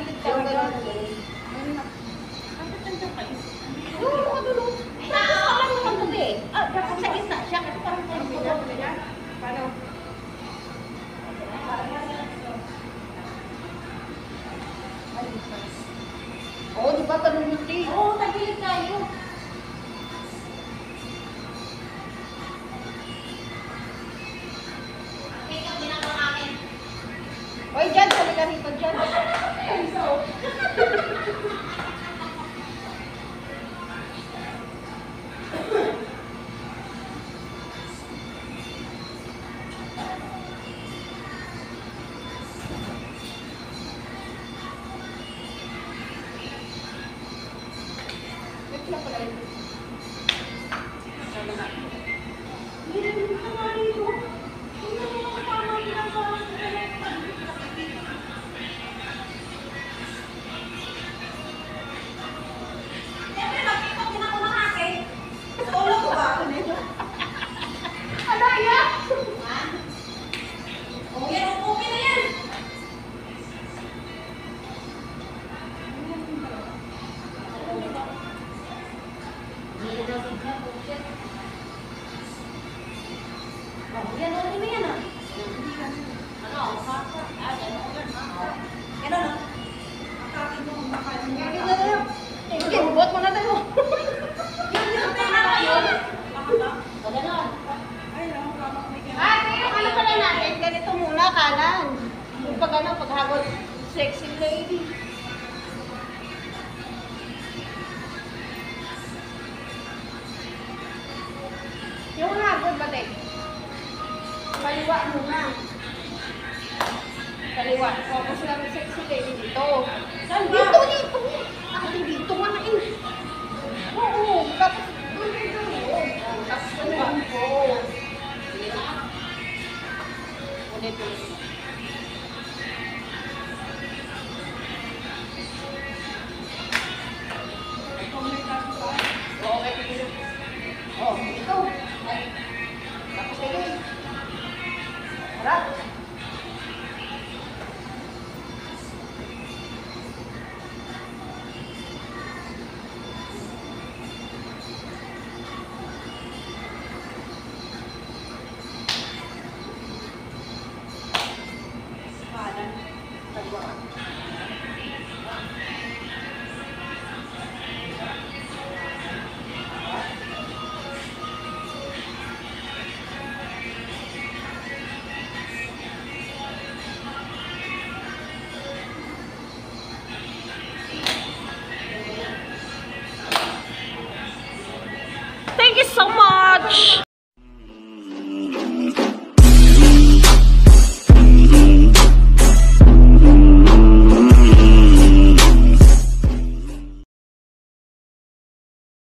gilid ka. Ganun. Doon mo dulo. Tapos ka lang naman doon eh. Ah, dapat sa isa siya. Kasi parang parang parang Paano? Oo, di ba? Tanong yung tea. Oo, tagilid tayo. Oy, dyan, salika rito, dyan. Wait lang pala yun. Bubuhat mo na tayo. Yun, yun. Pera ba yun? O, ganon. Ah, yung ano pala natin, ganito muna, kanan. Yung pag ano, sexy lady. Yung hagod ba, Tek? Kaliwa muna. Kaliwa. Focus lang yung sexy lady dito. Saan ba? Dito, dito. Oh, ito. Ay. Tapos ito. Harap. You so much!